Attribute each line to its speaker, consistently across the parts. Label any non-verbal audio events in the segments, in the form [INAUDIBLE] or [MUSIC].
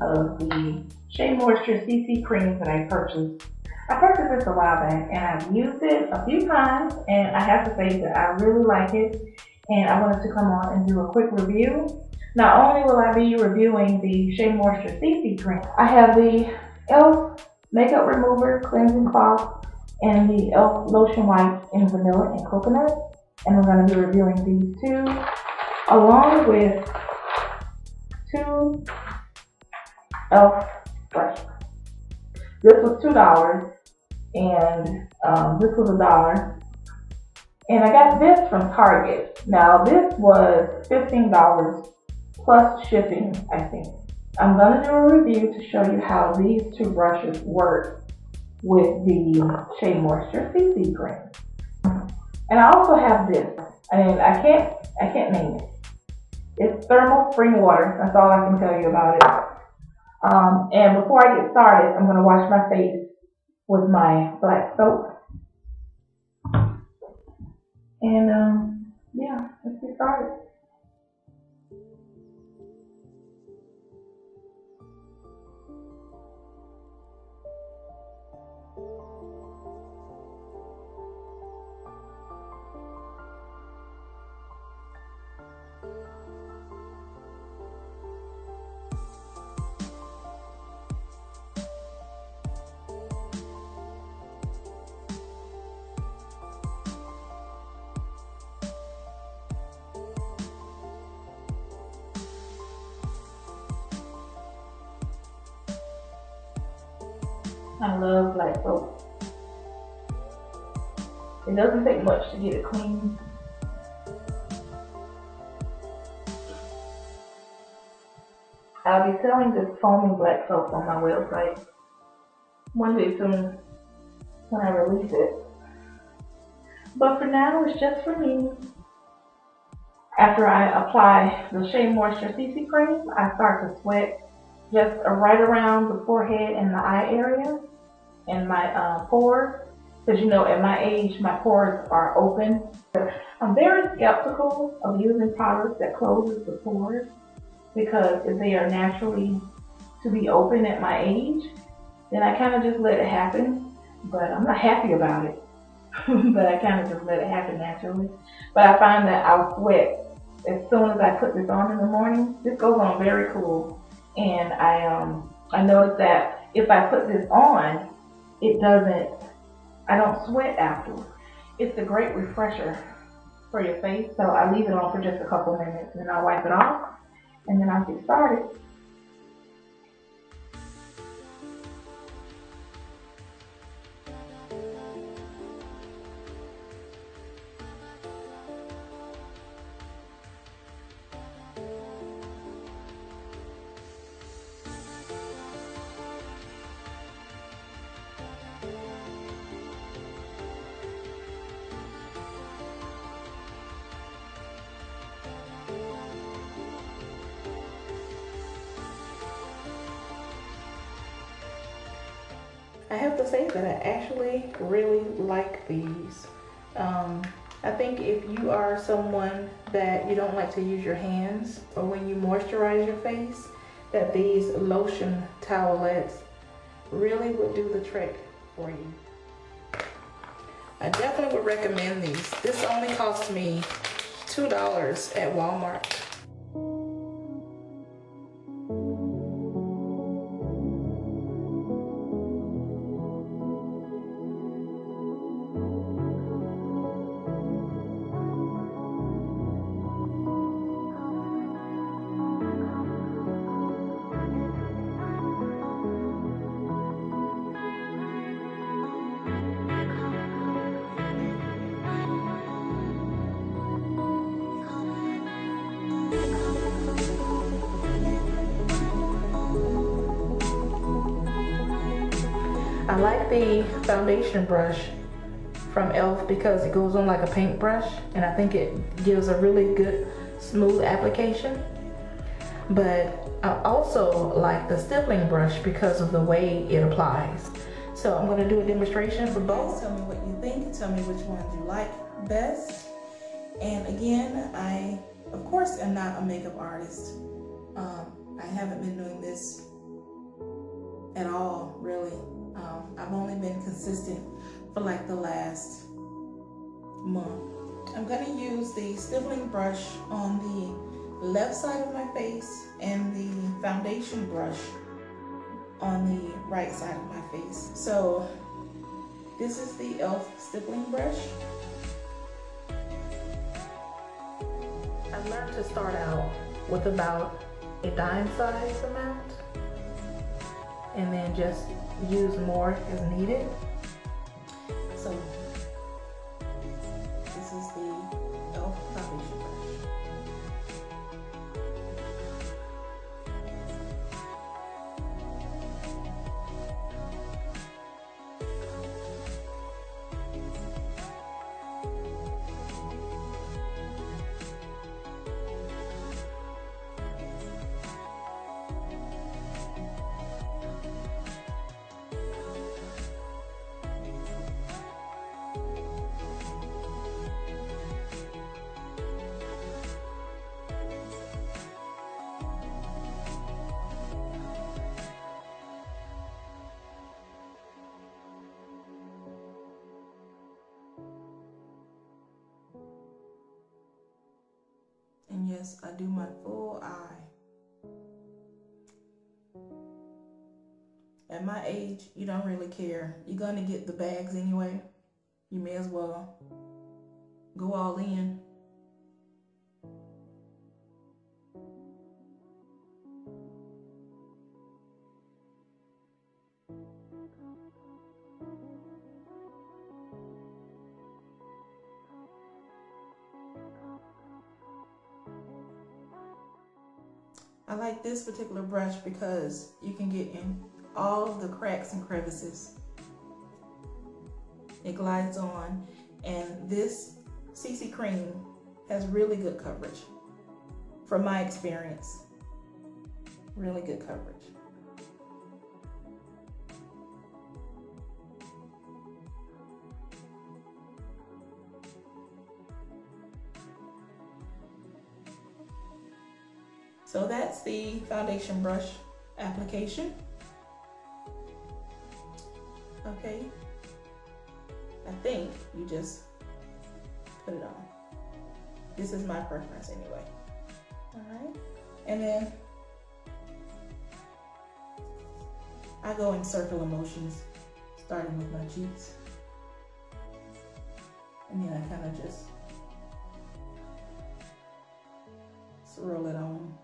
Speaker 1: of the Shea Moisture CC creams that I purchased. I purchased this a while back and I've used it a few times and I have to say that I really like it and I wanted to come on and do a quick review. Not only will I be reviewing the Shea Moisture CC cream, I have the e.l.f. Makeup Remover Cleansing Cloth and the e.l.f. Lotion Wipes in Vanilla and Coconut. And I'm going to be reviewing these two along with two e.l.f. brushes. This was $2 and um, this was a dollar. And I got this from Target. Now this was $15 plus shipping, I think. I'm going to do a review to show you how these two brushes work with the Shea Moisture CC cream. And I also have this. I mean, I can't, I can't name it. It's thermal spring water. That's all I can tell you about it. Um, and before I get started, I'm going to wash my face with my black soap. And um, yeah, let's get started. I love black soap. It doesn't take much to get it clean. I'll be selling this foaming black soap on my website one day soon when I release it. But for now, it's just for me. After I apply the Shea Moisture CC cream, I start to sweat just right around the forehead and the eye area and my uh, pores. Because you know, at my age, my pores are open. I'm very skeptical of using products that closes the pores because if they are naturally to be open at my age, then I kind of just let it happen. But I'm not happy about it. [LAUGHS] but I kind of just let it happen naturally. But I find that I'll sweat as soon as I put this on in the morning. This goes on very cool. And I um I noticed that if I put this on, it doesn't, I don't sweat afterwards. It's a great refresher for your face. So I leave it on for just a couple minutes and then I wipe it off and then I'll get started. I have to say that I actually really like these. Um, I think if you are someone that you don't like to use your hands or when you moisturize your face, that these lotion towelettes really would do the trick for you. I definitely would recommend these. This only cost me $2 at Walmart. I like the foundation brush from e.l.f. because it goes on like a paintbrush and I think it gives a really good smooth application. But I also like the stippling brush because of the way it applies. So I'm gonna do a demonstration for both. Tell me what you think, tell me which ones you like best. And again, I, of course, am not a makeup artist. Um, I haven't been doing this at all, really. Um, I've only been consistent for like the last month. I'm gonna use the stippling brush on the left side of my face and the foundation brush on the right side of my face. So this is the e.l.f. stippling brush. I learned to start out with about a dime size amount and then just use more as needed. And yes, I do my full eye. At my age, you don't really care. You're gonna get the bags anyway. You may as well go all in. I like this particular brush because you can get in all of the cracks and crevices. It glides on and this CC cream has really good coverage from my experience. Really good coverage. So that's the foundation brush application. Okay. I think you just put it on. This is my preference anyway. All right. And then I go in circular motions, starting with my cheeks. And then I kind of just swirl it on.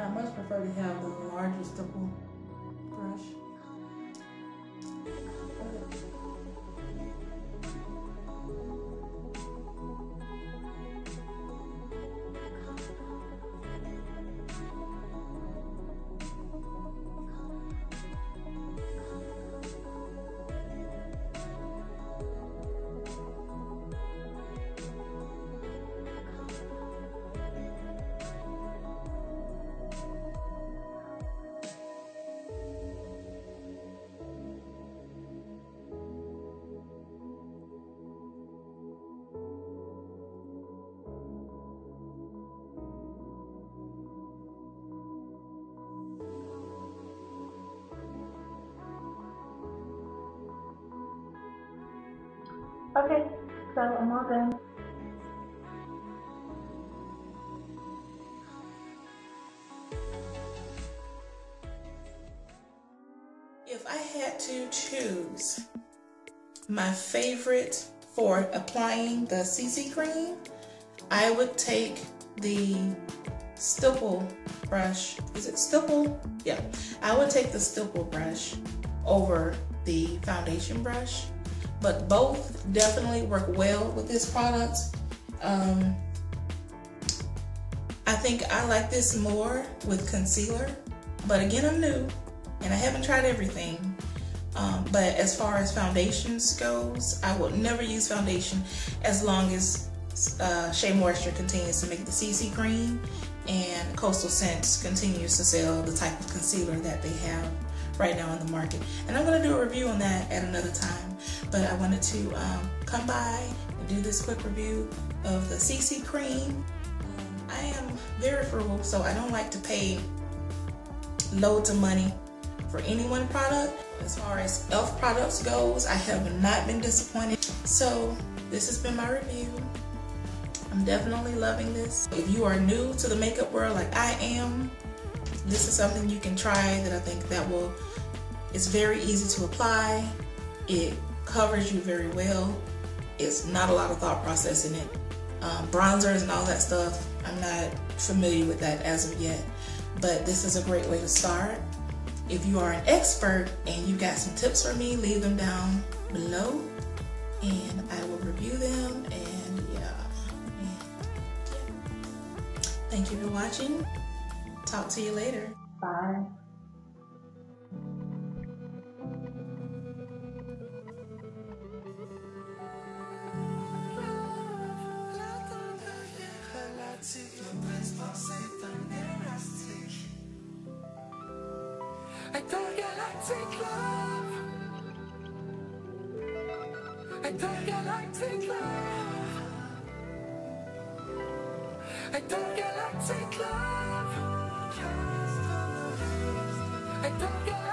Speaker 1: I much prefer to have the larger stipple
Speaker 2: Okay, so I'm all done.
Speaker 1: If I had to choose my favorite for applying the CC cream, I would take the stipple brush. Is it stipple? Yeah. I would take the stipple brush over the foundation brush, but both definitely work well with this product. Um, I think I like this more with concealer, but again, I'm new and I haven't tried everything. Um, but as far as foundations goes, I will never use foundation as long as uh, Shea Moisture continues to make the CC cream and Coastal Scents continues to sell the type of concealer that they have right now on the market. And I'm gonna do a review on that at another time. But I wanted to um, come by and do this quick review of the CC cream. Um, I am very frugal, so I don't like to pay loads of money for any one product. As far as e.l.f. products goes, I have not been disappointed. So this has been my review. I'm definitely loving this. If you are new to the makeup world like I am, this is something you can try that I think that will, it's very easy to apply. It covers you very well. It's not a lot of thought process in it. Um, bronzers and all that stuff, I'm not familiar with that as of yet, but this is a great way to start. If you are an expert and you got some tips for me, leave them down below and I will review them and yeah. Thank you for watching. Talk to you later.
Speaker 3: Bye.
Speaker 4: I don't galactic love. I don't galactic love. I don't galactic love. I don't galactic